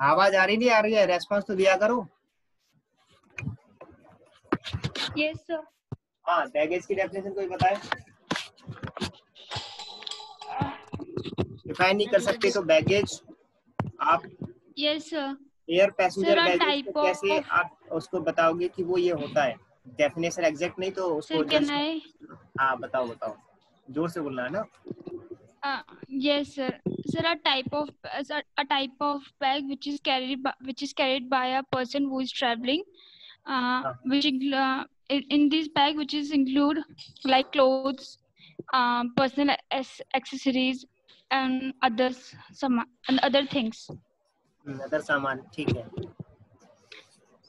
आवाज़ आ रही नहीं आ रही है? रेस्पॉन्स तो दिया करो। यस सर हाँ बैगेज की डेफिनेशन कोई बताए? डिफाइन नहीं कर सकते तो बैगेज आप yes sir air passenger baggage कैसे आप उसको बताओगे कि वो ये होता है? डेफिनेशन एग्जैक्ट नहीं तो उसको सर हाँ बताओ बताओ। ज़ोर से बोलना है ना? Yes yes, sir. Sir, a type of uh, a type of bag which is carried by, which is carried by a person who is traveling, uh, Ah. which uh, in, in this bag which is include like clothes, um, personal as- accessories, and others some and other things. Other सामान ठीक है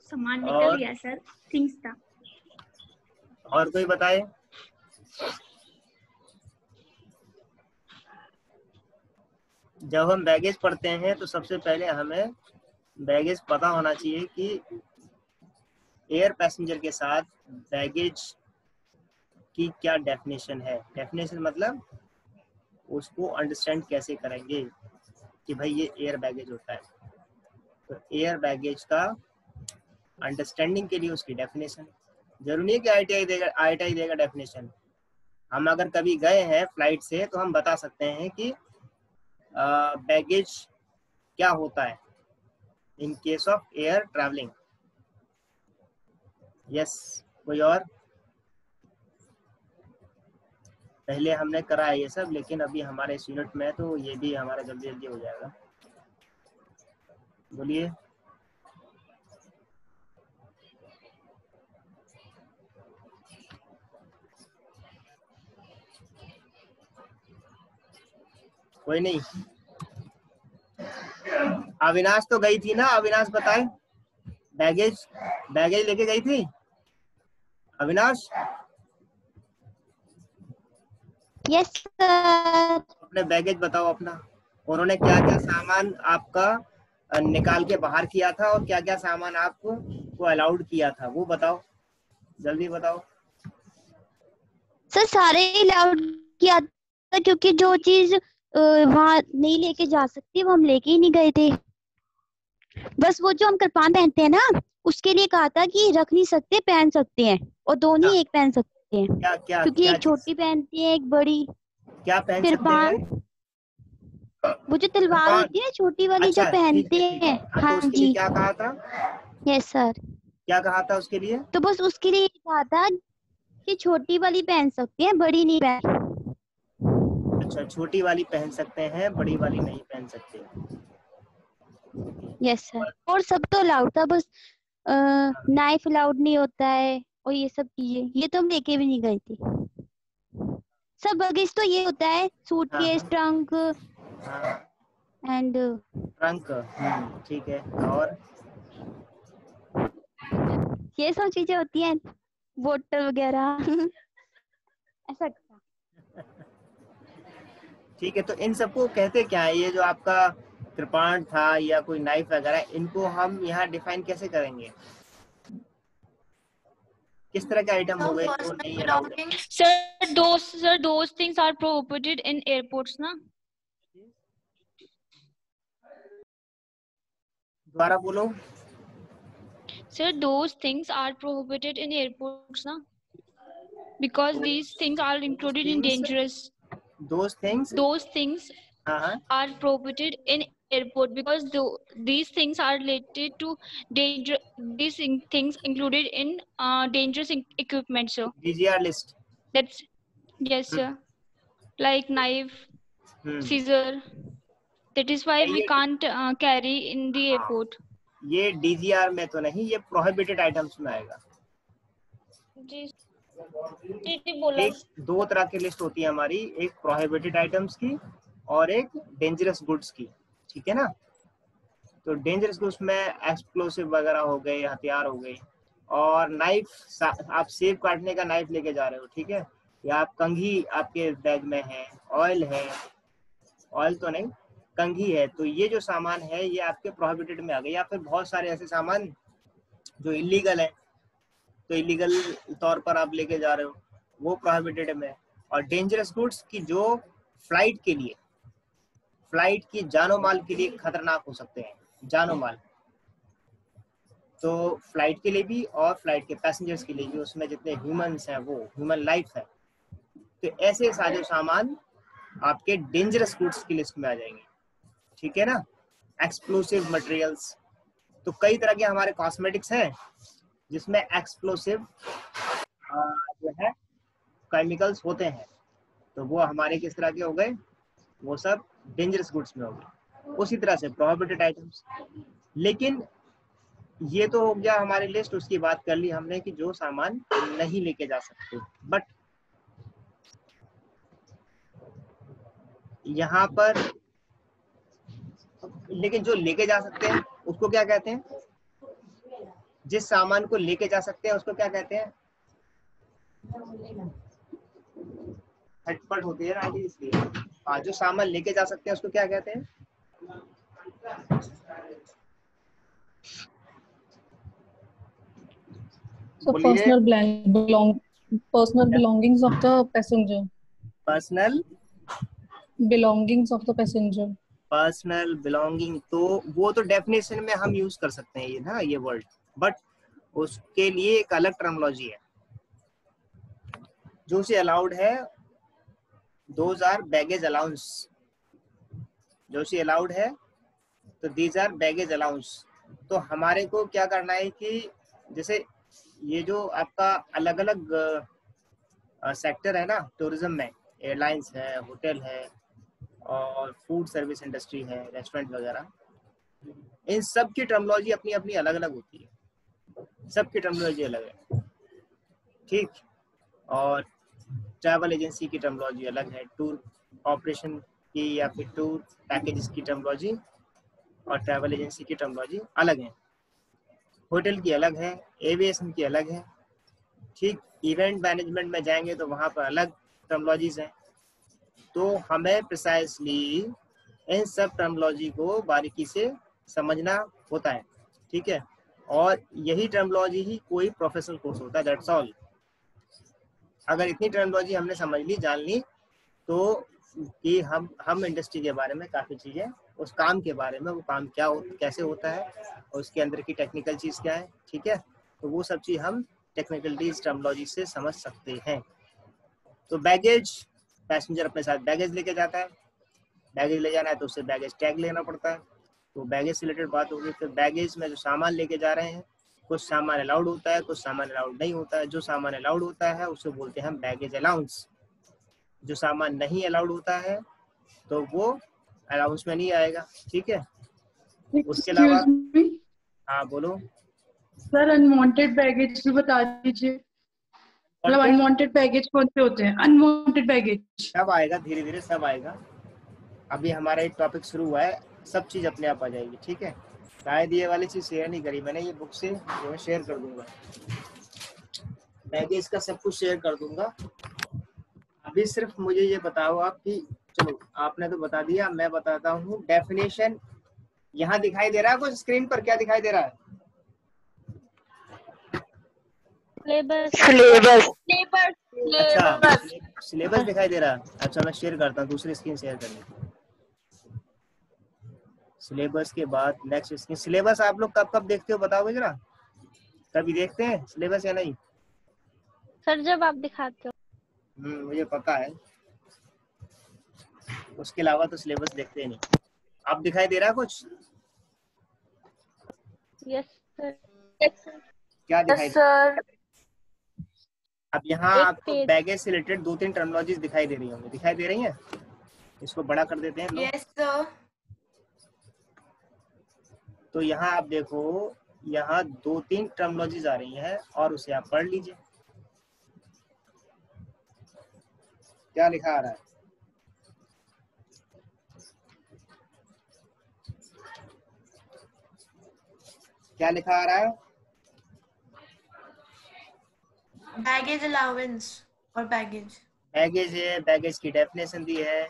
सामान निकल और- गया sir things था और कोई बताए जब हम बैगेज पढ़ते हैं तो सबसे पहले हमें बैगेज पता होना चाहिए कि एयर पैसेंजर के साथ बैगेज की क्या डेफिनेशन है। डेफिनेशन मतलब उसको अंडरस्टैंड कैसे करेंगे कि भाई ये एयर बैगेज होता है। तो एयर बैगेज का अंडरस्टैंडिंग के लिए उसकी डेफिनेशन ज़रूरी है कि आई देगा आई देगा डेफिनेशन हम अगर कभी गए हैं फ़्लाइट से तो हम बता सकते हैं कि बैगेज क्या होता है? In case of air travelling yes कोई और? पहले हमने करा है ये सब, लेकिन अभी हमारे इस यूनिट में तो ये भी हमारा जल्दी जल्दी हो जाएगा। बोलिए। कोई नहीं। अविनाश तो गई थी ना? अविनाश बताए। बैगेज बैगेज लेके गई थी? अविनाश? यस सर अपने बैगेज बताओ अपना। उन्होंने क्या क्या सामान आपका निकाल के बाहर किया था और क्या क्या सामान आपको को अलाउड किया था? वो बताओ। जल्दी बताओ। सर सारे अलाउड किया था क्योंकि जो चीज़ वहाँ नहीं लेके जा सकती वो हम लेके ही नहीं गए थे। बस वो जो हम कृपान पहनते हैं ना उसके लिए कहा था कि रख नहीं सकते पहन सकते हैं। और दोनों ही एक पहन सकते हैं। क्या क्या क्योंकि क्या एक छोटी पहनती है एक बड़ी। क्या पहन कृपान वो जो तलवार होती है ना छोटी वाली जो अच्छा, ठीक पहनते है, तो हाँ जी। क्या कहा था? यस सर क्या कहा था उसके लिए? तो बस उसके लिए कहा था कि छोटी वाली पहन सकते हैं बड़ी नहीं पहन अच्छा छोटी वाली पहन सकते हैं बड़ी वाली नहीं पहन सकते यस सर और सब तो अलाउड था बस नाइफ अलाउड नहीं होता है और ये सब चीज़ें ये तो हम लेके भी नहीं गए थे। सब बगेज तो ये होता है सूटकेस ट्रंक हाँ। एंड ट्रंक ठीक है और? ये सब चीज़ें होती हैं बोतल वगैरह। ऐसा। ठीक है तो इन सबको कहते क्या है? ये जो आपका कृपाण था या कोई नाइफ वगैरह इनको हम यहाँ डिफाइन कैसे करेंगे? किस तरह के आइटम हो गए? सर बोलो। Sir things are prohibited in airports ना because these things are included in dangerous dangerous. Those things Those things हाँ हाँ are prohibited in airport because tho- these things are related to danger. These in- things included in uh, dangerous in- equipment, sir. DGR list That's yes, sir. Like knife, hmm scissor. That is why we ये- can't uh, carry in the airport. ये DGR में तो नहीं ये prohibited items में आएगा जी जी जी बोला एक, दो तरह की लिस्ट होती है हमारी। एक प्रोहिबिटेड आइटम्स की और एक डेंजरस गुड्स की। ठीक है ना? तो डेंजरस गुड्स में एक्सप्लोसिव वगैरह हो गए, हथियार हो गए और नाइफ आप सेब काटने का नाइफ लेके जा रहे हो, ठीक है? या आप कंघी आपके बैग में है ऑयल है ऑयल तो नहीं, कंघी है तो ये जो सामान है, ये आपके प्रोहिबिटेड में आ गए। या फिर बहुत सारे ऐसे सामान जो इलीगल है तो इलीगल तौर पर आप लेके जा रहे हो, वो प्रोहिबिटेड में और डेंजरस गुड्स की जो फ़्लाइट के लिए फ़्लाइट की जानो माल के लिए खतरनाक हो सकते हैं, जानो माल। तो फ़्लाइट के लिए भी और फ़्लाइट के पैसेंजर्स के लिए भी, उसमें जितने ह्यूमंस हैं, वो ह्यूमन लाइफ है। तो ऐसे सारे सामान आपके डेंजरस गुड्स की लिस्ट में आ जाएँगे। ठीक है ना? एक्सप्लोसिव मटेरियल्स तो कई तरह के हमारे कॉस्मेटिक्स हैं जिसमें एक्सप्लोसिव जो है केमिकल्स होते हैं। तो वो हमारे किस तरह के हो गए? वो सब डेंजरस गुड्स में हो गए। उसी तरह से प्रोहिबिटेड आइटम्स लेकिन ये तो हो गया हमारी लिस्ट उसकी बात कर ली हमने कि जो सामान नहीं लेके जा सकते। बट यहाँ पर, लेकिन जो लेके जा सकते हैं, उसको क्या कहते हैं? जिस सामान को लेके जा सकते हैं उसको क्या कहते हैं? खटपट होती है ना इसलिए। हाँ जो सामान लेके जा सकते हैं उसको क्या कहते हैं? So personal belong personal belongings of the passenger. Personal? Belongings of the passenger. Personal belonging तो वो तो डेफिनेशन में हम यूज़ कर सकते हैं ये ना ये वर्ड बट उसके लिए एक अलग टर्मोलॉजी है। जो से अलाउड है दोज आर बैगेज अलाउंस जो से अलाउड है तो दीज आर बैगेज अलाउंस तो हमारे को क्या करना है कि जैसे ये जो आपका अलग अलग सेक्टर है ना टूरिज़्म में एयरलाइंस है होटल है, और फ़ूड सर्विस इंडस्ट्री है रेस्टोरेंट वगैरह, इन सब की टर्मोलॉजी अपनी अपनी अलग अलग होती है। सबकी टर्मोलॉजी अलग है। ठीक? और ट्रैवल एजेंसी की टर्मोलॉजी अलग है टूर ऑपरेशन की या फिर टूर पैकेजेस की टर्मोलॉजी और ट्रैवल एजेंसी की टर्मोलॉजी अलग है। होटल की अलग है एविएशन की अलग है। ठीक? इवेंट मैनेजमेंट में जाएँगे तो वहाँ पर अलग टर्मोलॉजीज हैं। तो हमें प्रिसाइसली इन सब टर्मोलॉजी को बारीकी से समझना होता है। ठीक है? और यही टर्मोलॉजी ही कोई प्रोफेशनल कोर्स होता है ऑल अगर इतनी टर्मोलॉजी हमने समझ ली, जान ली तो कि हम हम इंडस्ट्री के बारे में काफ़ी चीज़ें, उस काम के बारे में, वो काम क्या कैसे होता है, और उसके अंदर की टेक्निकल चीज़ क्या है, ठीक है? तो वो सब चीज़ हम टेक्निकलिटीज टर्मोलॉजी से समझ सकते हैं। तो बैगेज पैसेंजर अपने साथ बैगेज लेके जाता है। बैगेज ले जाना है तो उससे बैगेज टैग लेना पड़ता है। तो बैगेज से रिलेटेड बात होगी। फिर बैगेज में जो सामान लेके जा रहे हैं कुछ सामान अलाउड होता है कुछ सामान अलाउड नहीं होता है। जो सामान अलाउड होता है उसे बोलते हैं हम बैगेज अलाउंस जो सामान नहीं अलाउड होता है तो वो अलाउंस में नहीं आएगा। ठीक है? उसके अलावा हाँ बोलो। सर अनवांटेड बैगेज भी बता दीजिए। मतलब अनवांटेड बैगेज कौन से होते हैं? अनवांटेड बैगेज सब आएगा धीरे धीरे सब आएगा। अभी हमारा एक टॉपिक शुरू हुआ है। सब चीज़ अपने आप आ जाएगी ठीक है? शायद ये वाली चीज़ शेयर नहीं करी मैंने ये बुक से ये मैं शेयर कर दूँगा। बैगेज का सब कुछ शेयर कर दूँगा। अभी सिर्फ़ मुझे ये बताओ आप कि चलो आपने तो बता दिया मैं बताता हूँ। डेफिनेशन यहाँ दिखाई दे रहा है कुछ स्क्रीन पर क्या दिखाई दे रहा है? सिलेबस सिलेबस अच्छा सिलेबस दिखाई दे रहा है। अच्छा मैं शेयर करता हूँ दूसरी स्क्रीन शेयर करने सिलेबस के बाद नेक्स्ट स्क्रीन सिलेबस आप लोग कब कब देखते हो बताओगे जरा? कभी देखते हैं सिलेबस या नहीं? सर जब आप दिखाते हो। हम्म मुझे पता है। उसके अलावा तो सिलेबस देखते नहीं। आप दिखाई दे रहा कुछ? यस सर क्या दिखाई सर अब यहाँ आपको बैगेज से रिलेटेड दो तीन टर्मोलॉजीज दिखाई दे रही होंगी। दिखाई दे रही हैं? इसको बड़ा कर देते हैं yes, sir. तो यहाँ आप देखो यहाँ दो तीन टर्मोलॉजीज आ रही हैं और उसे आप पढ़ लीजिए। क्या लिखा आ रहा है? क्या लिखा आ रहा है? बैगेज अलाउंस और बैगेज बैगेज है बैगेज की डेफिनेशन दी है।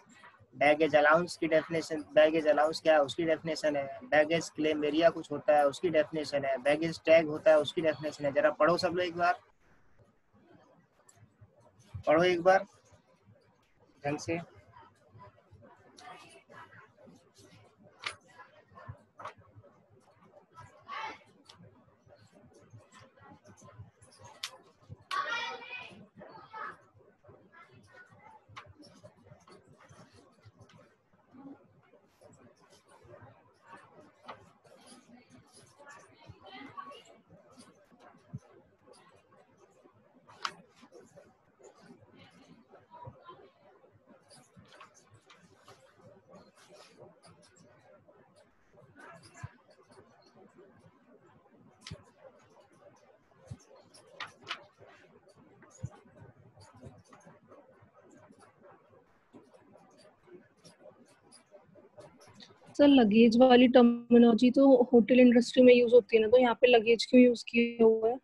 बैगेज अलाउंस की डेफिनेशन बैगेज अलाउंस क्या है? उसकी डेफिनेशन है। बैगेज क्लेम एरिया कुछ होता है, उसकी डेफिनेशन है। बैगेज टैग होता है, उसकी डेफिनेशन है। जरा पढ़ो सब लोग एक बार। पढ़ो एक बार। ढंग से। सर लगेज वाली टर्मिनोलॉजी तो होटल इंडस्ट्री में यूज़ होती है ना तो यहाँ पे लगेज क्यों यूज़ किया हुआ है?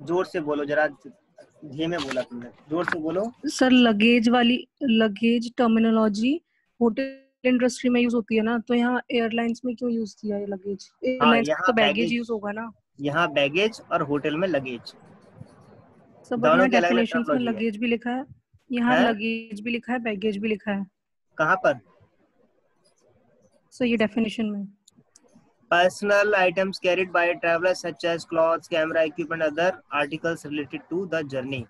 ज़ोर से बोलो जरा धीमे बोला तुमने। ज़ोर से बोलो। सर लगेज वाली लगेज टर्मिनोलॉजी होटल इंडस्ट्री में यूज़ होती है ना तो यहाँ एयरलाइंस में क्यों यूज़ किया है लगेज? एयरलाइंस यहाँ तो बैगेज यूज़ होगा ना। यहाँ बैगेज और होटल में लगेज सब दोनों में लगेज भी लिखा है यहाँ लगेज भी लिखा है बैगेज भी लिखा है। कहाँ पर? सो ये डेफिनेशन में personal items carried a traveler such as clothes, camera, equipment, other articles related to the journey.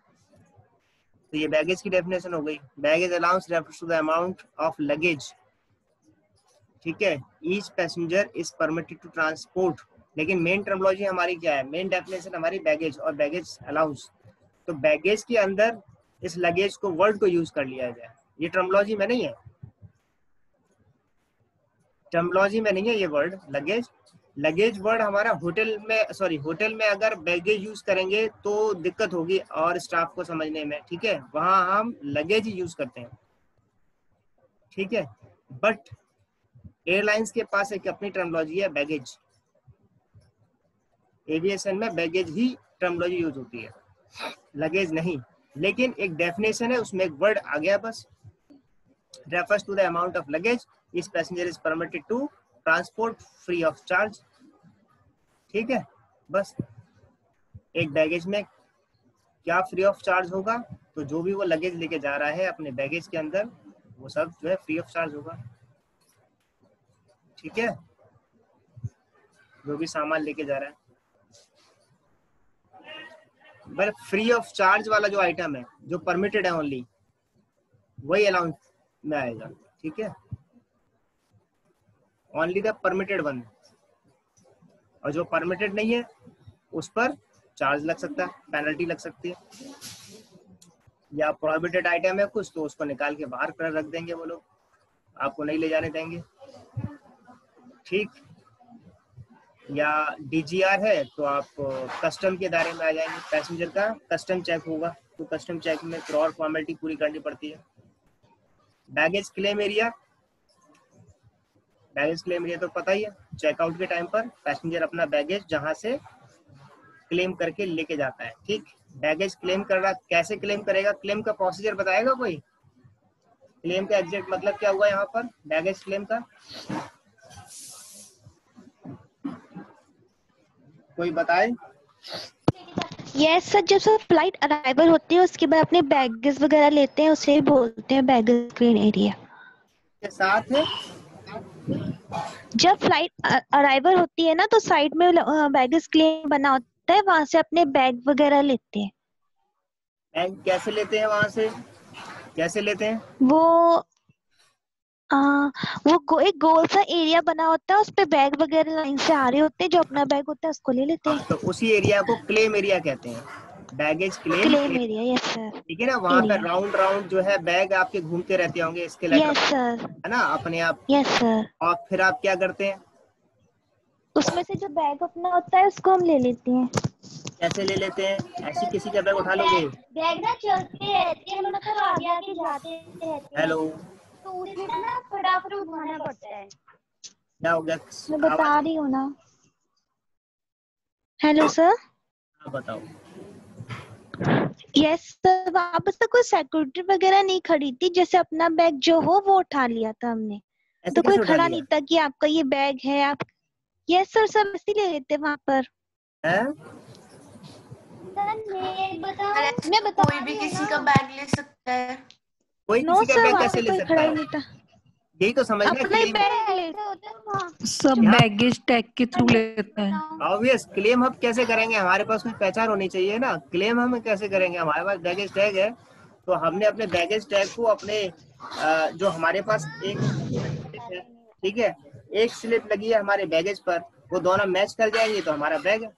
तो ये बैगेज की डेफिनेशन हो गई। Baggage allowance refers to the amount of luggage ठीक है? Each passenger is permitted to transport लेकिन main terminology हमारी क्या है? मेन डेफिनेशन हमारी बैगेज और बैगेज अलाउंस तो बैगेज के अंदर इस लगेज को वर्ड को यूज़ कर लिया जाए। ये टर्मोलॉजी में नहीं है। टर्मोलॉजी में नहीं है ये वर्ड लगेज लगेज वर्ड हमारा होटल में सॉरी होटल में अगर बैगेज यूज़ करेंगे तो दिक्कत होगी और स्टाफ को समझने में, ठीक है? वहाँ हम लगेज यूज़ करते हैं, ठीक है? बट एयरलाइंस के पास एक अपनी टर्मोलॉजी है बैगेज एविएशन में बैगेज ही टर्मोलॉजी यूज़ होती है। लगेज नहीं, लेकिन एक डेफिनेशन है, उसमें एक वर्ड आ गया बस। Refers to the amount of luggage. Each passenger is permitted to transport free of charge. ठीक है? बस। एक बैगेज में क्या फ्री ऑफ़ चार्ज होगा? तो जो भी वो लगेज लेके जा रहा है अपने बैगेज के अंदर, वो सब जो है फ्री ऑफ़ चार्ज होगा। ठीक है? जो भी सामान लेके जा रहा है। बट फ्री ऑफ़ चार्ज वाला जो आइटम है, जो परमिटेड है ओनली वही अलाउंस में आएगा। ठीक है? ओनली द परमिटेड वन और जो परमिटेड नहीं है, उस पर चार्ज लग सकता है पेनल्टी लग सकती है। या प्रोहिबिटेड आइटम है कुछ तो उसको निकाल के बाहर कर रख देंगे वो लोग। आपको नहीं ले जाने देंगे। ठीक। या डीजीआर है तो आप कस्टम के दायरे में आ जाएँगे। पैसेंजर का कस्टम चेक होगा तो कस्टम चेक में फिर फॉर्मेलिटी पूरी करनी पड़ती है। Baggage claim area baggage claim area तो पता ही है चेकआउट के टाइम पर पैसेंजर अपना बैगेज जहाँ से क्लेम करके लेके जाता है ठीक? बैगेज क्लेम कर रहा कैसे क्लेम करेगा? क्लेम का प्रोसीजर बताएगा कोई? क्लेम का एग्जैक्ट मतलब क्या हुआ यहाँ पर बैगेज क्लेम का? कोई बताए? यस सर जब सब फ़्लाइट अराइवल होती है उसके बाद अपने बैगेज वगैरह लेते हैं उसे बोलते हैं बैगेज क्लीन एरिया के साथ जब फ़्लाइट अराइवल होती है ना तो साइड में बैगेज क्लेम बना होता है वहाँ से अपने बैग वगैरह लेते हैं। बैंक कैसे लेते हैं वहाँ से? कैसे लेते हैं? वो आ, वो गो, एक गोल सा एरिया बना होता है उस पे बैग वगैरह लाइन से आ रहे होते हैं जो अपना बैग होता है उसको ले लेते हैं। तो उसी एरिया को क्लेम एरिया कहते हैं। Baggage claim claim area yes sir ठीक है ना? वहाँ पे राउंड राउंड जो है बैग आपके घूमते रहते होंगे इसके लिए यस सर है ना? अपने आप। यस सर और फिर आप क्या करते हैं? उसमें से जो बैग अपना होता है उसको हम ले लेते हैं। कैसे ले लेते हैं? ऐसी किसी का बैग उठा लोगे? बैग ना चलते रहते हैं मतलब आगे आगे जाते रहते हैं। हेलो तो उसमें ना फटाफट उठाना पड़ता है। क्या हो गया? मैं बता रही हूँ ना। हेलो सर बताओ। यस सर वहाँ पर तो कोई सिक्योरिटी वगैरह नहीं खड़ी थी जैसे अपना बैग जो हो वो उठा लिया था हमने। तो कोई खड़ा नहीं था कि आपका ये बैग है आप यस सर सब ऐसे ही ले लेते वहाँ पर। हैं? मैं बता अरे, मैं बता कोई भी किसी का बैग ले सकता है। कोई नो किसी का सर बैग वहाँ कैसे ले कोई सकता खड़ा है? नहीं था। यही तो समझना अपना क्लेम बैग लेते होते हैं वहाँ सब बैगेज टैग के थ्रू लेता है। ऑब्वियस क्लेम हम कैसे करेंगे? हमारे पास कोई पहचान होनी चाहिए ना। क्लेम हम कैसे करेंगे? हमारे पास बैगेज टैग है। तो हमने अपने बैगेज टैग को अपने जो हमारे पास एक ठीक है? एक स्लिप लगी है हमारे बैगेज पर। वो दोनों मैच कर जाएँगे तो हमारा बैग है।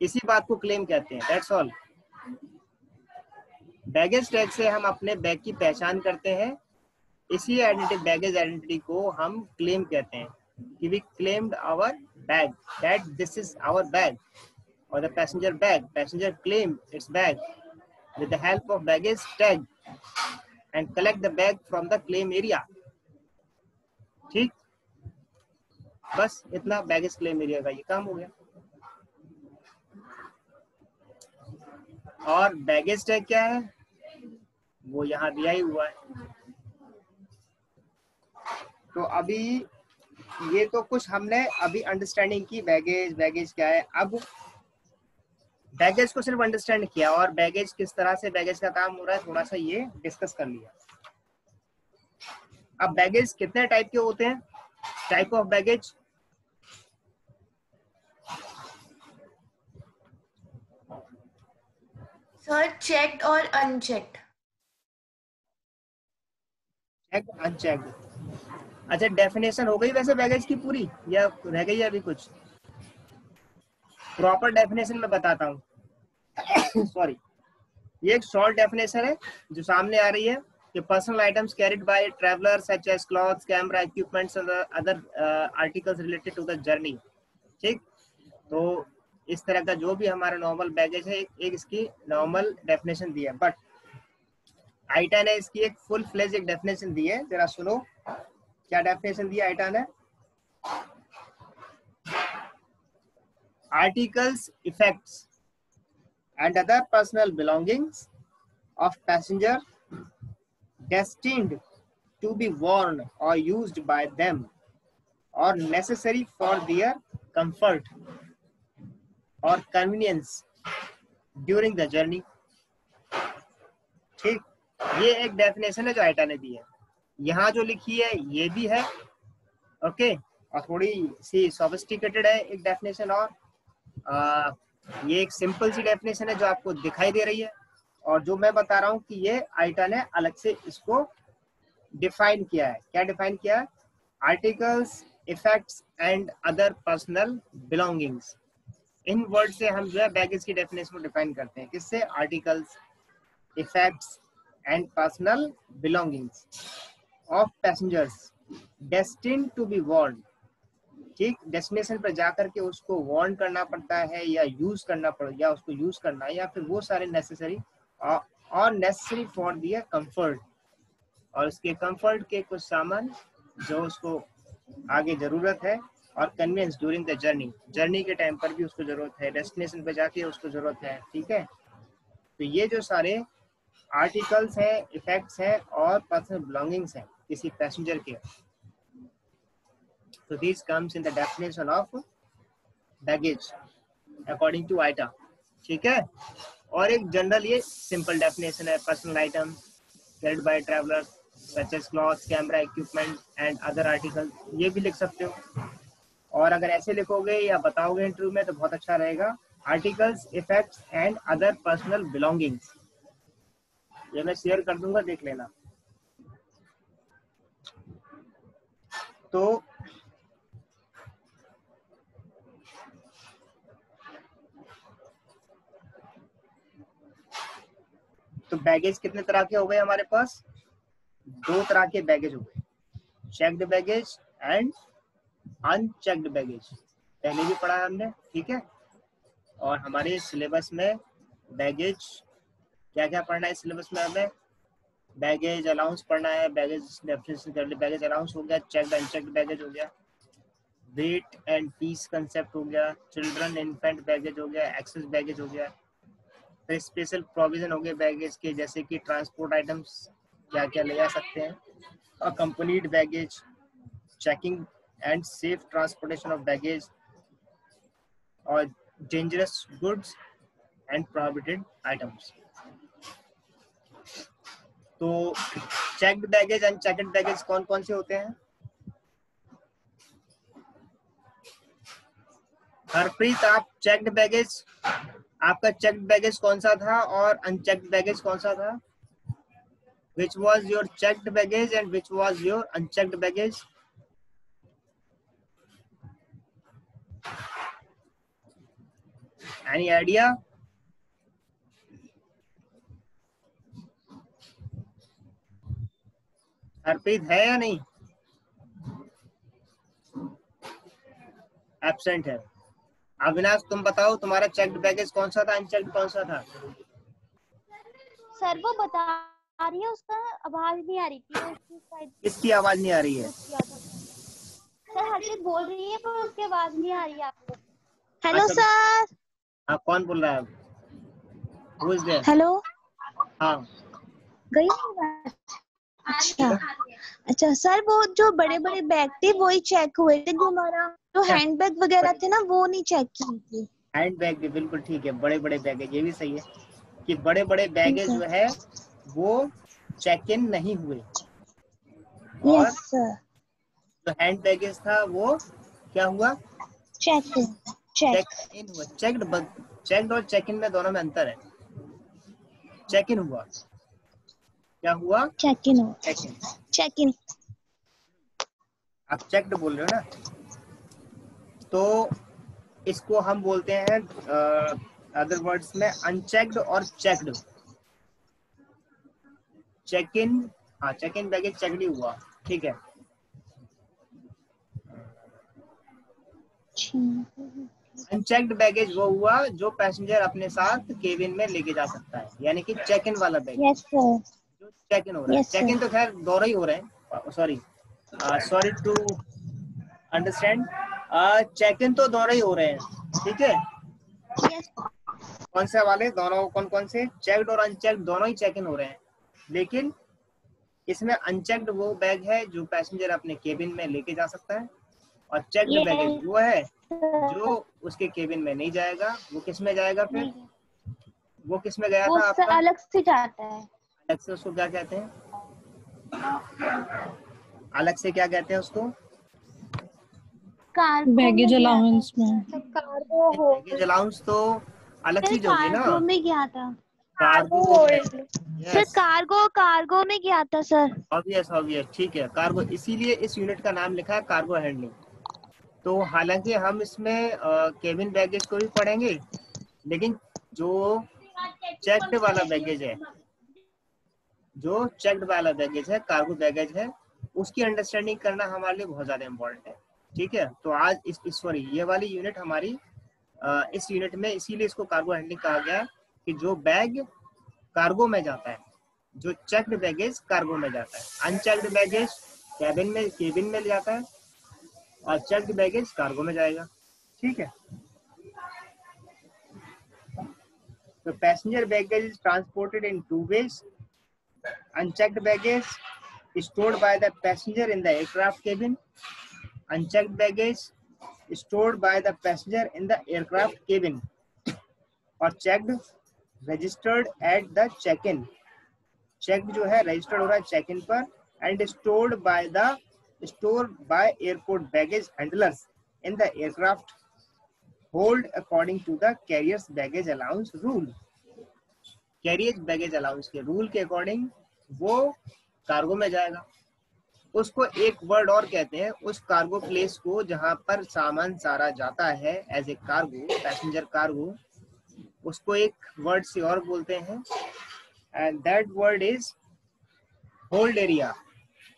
इसी बात को क्लेम कहते हैं। दैट्स ऑल बैगेज टैग से हम अपने बैग की पहचान करते हैं। इसी आइडेंटिटी बैगेज आइडेंटिटी को हम क्लेम कहते हैं कि we claimed our bag that this is our bag और the passenger bag passenger claim its bag with the help of baggage tag and collect the bag from the claim area ठीक? बस इतना baggage claim area का ये काम हो गया। और बैगेज टैग क्या है? वो यहाँ दिया ही हुआ है। तो अभी ये तो कुछ हमने अभी अंडरस्टैंडिंग की बैगेज बैगेज क्या है? अब बैगेज को सिर्फ़ अंडरस्टैंड किया और बैगेज किस तरह से बैगेज का काम हो रहा है थोड़ा सा ये डिस्कस कर लिया। अब बैगेज कितने टाइप के होते हैं? Type of baggage sir checked और अनचेक्ड चेक अनचेक्ड अच्छा डेफिनेशन हो गई वैसे बैगेज की पूरी? या रह गई अभी कुछ? प्रॉपर डेफिनेशन में बताता हूँ। सॉरी ये एक शॉर्ट डेफिनेशन है, जो सामने आ रही है, कि personal items carried by traveller such as clothes camera equipments other articles related to the journey ठीक? तो इस तरह का जो भी हमारा नॉर्मल बैगेज है, एक इसकी नॉर्मल डेफिनेशन दी है। बट आईटा ने इसकी एक फुल फ्लेज एक डेफिनेशन दी है। जरा सुनो। क्या डेफिनेशन दिया आइटा ने? Articles effect and other personal belonging of passenger destined to be worn और यूज़ बाय देम और नेसेसरी फॉर दियर कंफर्ट और कन्वीनियंस ड्यूरिंग द जर्नी ठीक, ये एक डेफिनेशन है जो आइटा ने दी है। यहाँ जो लिखी है ये भी है। ओके और थोड़ी सी सोफिस्टिकेटेड है एक डेफिनेशन और। आ, ये एक सिंपल सी डेफिनेशन है जो आपको दिखाई दे रही है। और जो मैं बता रहा हूँ कि ये आइटा ने अलग से इसको डिफाइन किया है। क्या डिफाइन किया है? Articles effects and other personal belongings in word से हम जो है बैगेज की डेफिनेशन को डिफाइन करते हैं। किससे? Articles effects and personal belongings of passengers destine to be worn ठीक? डेस्टिनेशन पर जाकर के उसको वार्न करना पड़ता है या यूज़ करना पड़, या उसको यूज़ करना, या फिर वो सारे नेसेसरी और नेसेसरी फॉर दियर कंफर्ट और उसके कंफर्ट के कुछ सामान जो उसको आगे ज़रूरत है और convenience during the journey journey के टाइम पर भी उसको ज़रूरत है डेस्टिनेशन पे जाके उसको ज़रूरत है, ठीक है? तो ये जो सारे आर्टिकल्स हैं इफेक्ट्स हैं और पर्सनल बिलोंगिंग्स हैं। किसी पैसेंजर के। So, this comes in the definition of baggage, according to ITA. ठीक है? और एक जनरल ये सिंपल डेफिनेशन है personal item carried by travellers such as cloth camera equipment and other article ये भी लिख सकते हो। और अगर ऐसे लिखोगे या बताओगे इंटरव्यू में तो बहुत अच्छा रहेगा। Articles effects and other personal belongings ये मैं शेयर कर दूँगा, देख लेना। तो तो बैगेज कितने तरह के हो गए हमारे पास? दो तरह के बैगेज हो गए। Checked baggage and unchecked baggage पहले भी पढ़ा है हमने, ठीक है? और हमारे सिलेबस में बैगेज क्या क्या पढ़ना है सिलेबस में हमें? बैगेज अलाउंस पढ़ना है बैगेज डेफिनेशन कर ली बैगेज अलाउंस हो गया चेक्ड अनचेक्ड बैगेज हो गया वेट एंड पीस कंसेप्ट हो गया चिल्ड्रन इन्फेंट बैगेज हो गया एक्सेस बैगेज हो गया तो स्पेशल प्रोविज़न हो गए बैगेज के, जैसे कि ट्रांसपोर्ट आइटम्स क्या क्या ले जा सकते हैं complete baggage checking and safe transportation of baggage और dangerous goods and prohibited items तो चेक्ड बैगेज अनचेक्ड बैगेज कौन कौन से होते हैं? हरप्रीत, आप चेक्ड बैगेज आपका चेक बैगेज कौन सा था और अनचेक्ड बैगेज कौन सा था? Which was your checked baggage and which was your unchecked baggage any idea Harpreet है या नहीं? एबसेंट है। अविनाश तुम बताओ तुम्हारा चेक्ड बैगेज कौन सा था? अनचेक्ड कौन सा था? सर वो बता रही है उसका आवाज़ नहीं आ रही थी किसकी आवाज़ नहीं आ रही है? सर हरकत बोल रही है पर उसकी आवाज़ नहीं आ रही है आपको। हेलो अच्छा। सर हाँ कौन बोल रहा है? हेलो हाँ। गई? अच्छा। अच्छा सर वो जो बड़े बड़े बैग थे वही चेक हुए थे जो हमारा जो। हैंड बैग वगैरह थे ना वो नहीं चेक किए थे। हैंड बैग भी बिल्कुल ठीक है बड़े बड़े बैगेज ये भी सही है कि बड़े बड़े बैगेज जो है वो चेक इन नहीं हुए। और जो हैंड बैगेज था वो क्या हुआ? चेक इन चेक इन हुआ चेकड चेकड और चेक इन में दोनों में अंतर है। चेक इन हुआ। क्या हुआ? Check in check in check in आप चेकड बोल रहे हो ना? तो इसको हम बोलते हैं अदर वर्ड्स में अनचेक्ड और चेक्ड चेक इन हाँ चेक इन बैगेज चेकड ही हुआ ठीक है। अनचेक्ड बैगेज वो हुआ जो पैसेंजर अपने साथ केबिन में लेके जा सकता है यानी कि चेक इन वाला बैगेज जो चेक इन हो रहा है। Yes, चेक इन तो खैर दोनों ही हो रहे हैं। Sorry sorry to understand check in तो दोनों ही हो रहे हैं। ठीक है? यस कौन से वाले? दोनों कौन कौन से? चेक्ड और अनचेक्ड दोनों ही चेक इन हो रहे हैं। लेकिन इसमें अनचेक्ड वो बैग है जो पैसेंजर अपने केबिन में लेके जा सकता है। और चेक्ड Yes. बैगेज वो है जो उसके केबिन में नहीं जाएगा। वो किसमें जाएगा फिर? वो किसमें गया वो था आपका? अलग से जाता है। अलग से उसको क्या कहते हैं? अलग से क्या कहते हैं उसको? बैगेज अलाउंस में कार्गो हो बैगेज अलाउंस तो अलग चीज़ होगी ना? कार्गो में गया था। कार्गो सर कार्गो कार्गो में गया था सर ऑब्वियस ऑब्वियस ठीक है कार्गो इसीलिए इस यूनिट का नाम लिखा है कार्गो हैंडलिंग तो हालाँकि हम इसमें केबिन बैगेज को भी पढ़ेंगे लेकिन जो चेक्ड वाला बैगेज है जो चेक्ड वाला बैगेज है कार्गो बैगेज है, उसकी अंडरस्टैंडिंग करना हमारे लिए बहुत ज़्यादा इम्पोर्टेंट है। ठीक है? तो आज इस सॉरी ये वाली यूनिट हमारी इस यूनिट में इसीलिए इसको कार्गो हैंडलिंग कहा गया कि जो बैग कार्गो में जाता है, जो चेक्ड बैगेज कार्गो में जाता है। अनचेक्ड बैगेज कैबिन में केबिन में जाता है और चेक्ड बैगेज कार्गो में जाएगा। ठीक है? तो passenger baggage is transported in two ways unchecked baggage stored by the passenger in the aircraft cabin unchecked baggage stored by the passenger in the aircraft cabin or checked registered at the check-in checked जो है registered हो रहा है check-in पर and stored by the stored by airport baggage handlers in the aircraft hold according to the carrier's baggage allowance rule carriage baggage allowance के rule के according वो cargo में जाएगा। उसको एक वर्ड और कहते हैं उस कार्गो प्लेस को जहाँ पर सामान सारा जाता है as a cargo passenger cargo उसको एक वर्ड से और बोलते हैं। And that word is hold area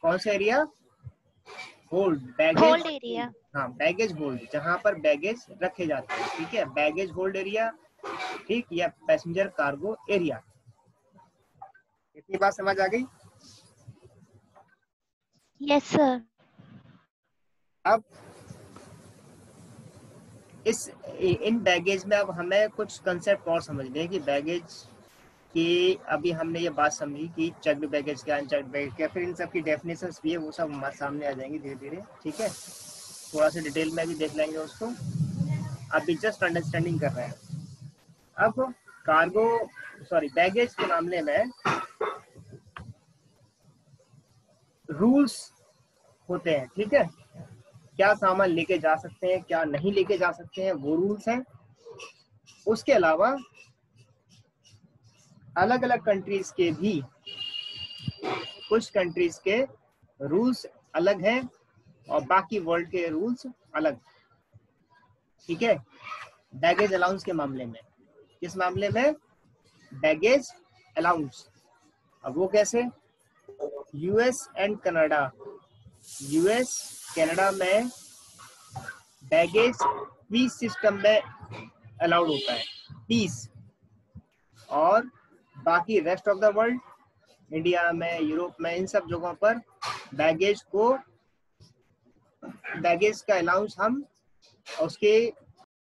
कौन सा area hold hold baggage area हाँ बैगेज होल्ड जहाँ पर बैगेज रखे जाते हैं ठीक है? बैगेज होल्ड एरिया ठीक या पैसेंजर कार्गो एरिया इतनी बात समझ आ गई? यस सर अब इस इन बैगेज में अब हमें कुछ कंसेप्ट और समझने हैं कि बैगेज की अभी हमने ये बात समझी कि चेक्ड बैगेज क्या अनचेक्ड बैगेज क्या फिर इन सब की डेफिनेशन भी है वो सब हमारे सामने आ जाएँगी धीरे धीरे ठीक है? थोड़ा सा डिटेल में भी देख लेंगे उसको। अभी जस्ट अंडरस्टैंडिंग कर रहे हैं। अब कार्गो सॉरी बैगेज के मामले में रूल्स होते हैं, ठीक है? क्या सामान लेके जा सकते हैं, क्या नहीं लेके जा सकते हैं, वो रूल्स हैं। उसके अलावा अलग अलग कंट्रीज़ के भी, कुछ कंट्रीज़ के रूल्स अलग हैं और बाकी वर्ल्ड के रूल्स अलग, ठीक है? बैगेज अलाउंस के मामले में। किस मामले में बैगेज अलाउंस अब वो कैसे? US and Canada US Canada में बैगेज पीस सिस्टम में अलाउड होता है। पीस और बाकी rest of the world India में यूरोप में, इन सब जगहों पर बैगेज को बैगेज का अलाउंस हम उसके